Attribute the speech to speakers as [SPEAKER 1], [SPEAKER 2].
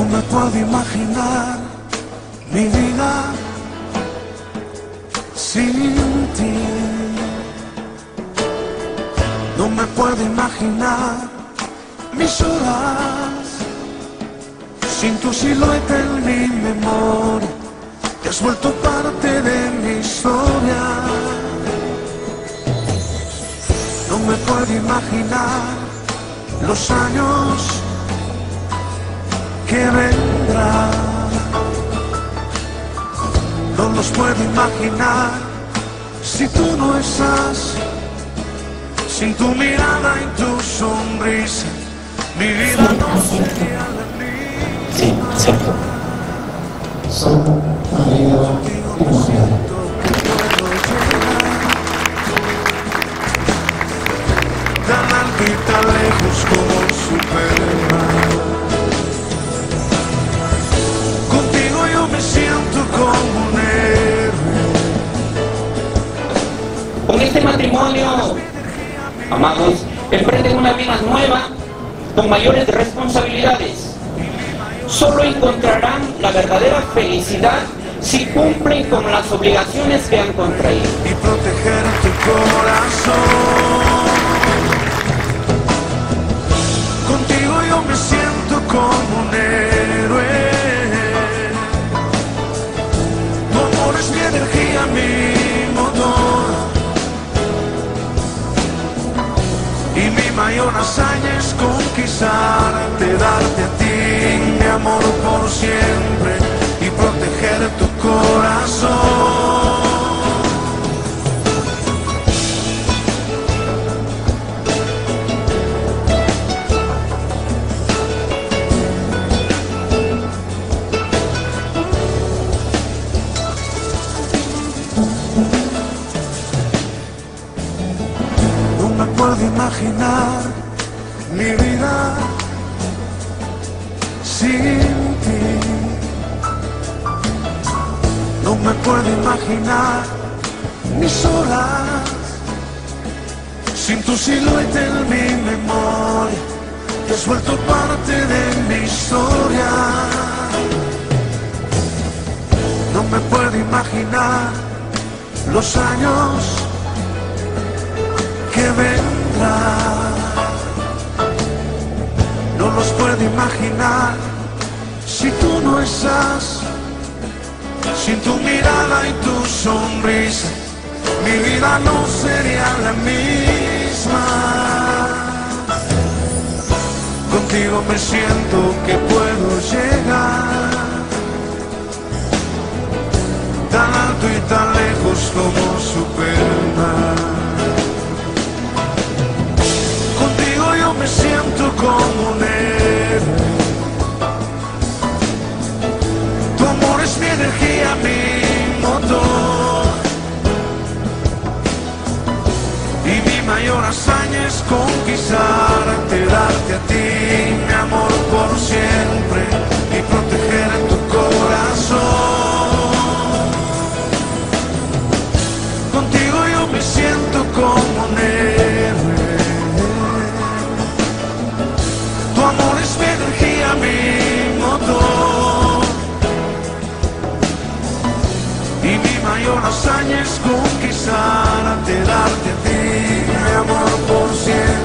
[SPEAKER 1] me puedo imaginar mi vida sin ti. No me puedo imaginar mis horas sin tu silueta en mi memoria. Te has vuelto parte de mi historia. No me puedo imaginar los años que vendrán. No los puedo imaginar si tú no estás. Sin tu mirada y tu sonrisa, mi vida no sería la misma.
[SPEAKER 2] Sí, cierto.
[SPEAKER 3] Son marido y mujer.
[SPEAKER 1] Tan alto y tan lejos como Superman.
[SPEAKER 2] Con este matrimonio, amados, emprenden una vida nueva con mayores responsabilidades. Solo encontrarán la verdadera felicidad si cumplen con las obligaciones que han contraído.
[SPEAKER 1] y proteger tu corazón. Mi energía, mi motor. Y mi mayor hazaña es conquistarte, darte a ti mi amor por siempre y proteger tu corazón. Imaginar mi vida sin ti. No me puedo imaginar mis horas sin tu silueta en mi memoria. Te has vuelto parte de mi historia. No me puedo imaginar los años que vendrán. Puedo imaginar si tú no estás. Sin tu mirada y tu sonrisa, mi vida no sería la misma. Contigo me siento que puedo llegar tan alto y tan lejos como Superman. Hazaña es conquistarte, darte a ti mi amor por siempre y proteger tu corazón. Contigo yo me siento como un héroe. Tu amor es mi energía, mi motor. Y mi mayor hazaña es conquistar amo por siempre.